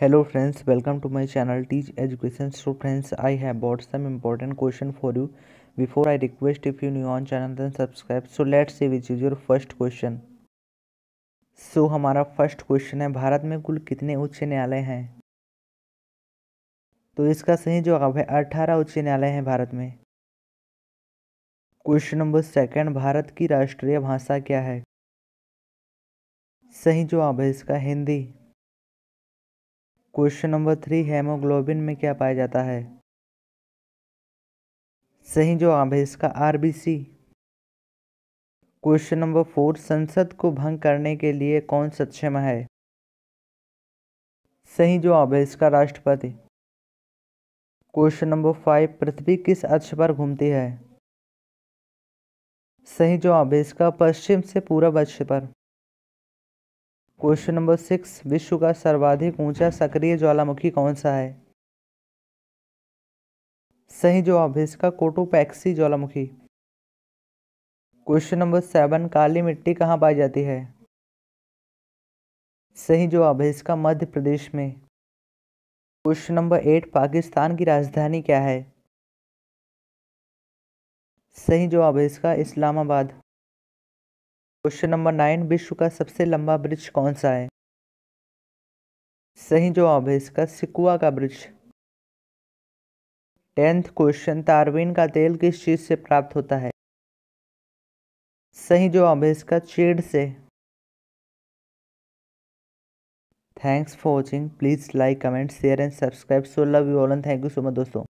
Hello friends welcome to my channel teach education so friends I have bought some important question for you before I request if you new on channel then subscribe so let's see which is your first question so हमारा first question है, भारत में कुल कितने उच्च न्यायालय हैं? तो इसका सही जवाब है, अठारह उच्च न्यायालय हैं भारत में। क्वेश्चन नंबर सेकेंड भारत की राष्ट्रीय भाषा क्या है? सही जवाब है इसका Hindi. Question number three, haemoglobin में क्या पाया जाता है? सही जवाब है इसका आरबीसी। क्वेश्चन नंबर फोर, संसद को भंग करने के लिए कौन सक्षम है? सही जवाब है इसका राष्ट्रपति। क्वेश्चन नंबर फाइव, पृथ्वी किस अक्ष पर घूमती है? सही जवाब है इसका पश्चिम से पूर्व अक्ष पर। क्वेश्चन नंबर सिक्स, विश्व का सर्वाधिक ऊँचा सक्रिय ज्वालामुखी कौन सा है? सही जवाब है इसका कोटोपैक्सी ज्वालामुखी। क्वेश्चन नंबर सेवन, काली मिट्टी कहाँ पाई जाती है? सही जवाब है इसका मध्य प्रदेश में। क्वेश्चन नंबर एट, पाकिस्तान की राजधानी क्या है? सही जवाब है इसका इस्लामाबाद। क्वेश्चन नंबर नाइन, विश्व का सबसे लंबा वृक्ष कौन सा है? सही जवाब है इसका सिकुआ का वृक्ष। टेंथ क्वेश्चन तारवीन का तेल किस चीज़ से प्राप्त होता है? सही जवाब है इसका चीड़ से। Thanks for watching please like comment share and subscribe so love you all and thank you so much दोस्तों।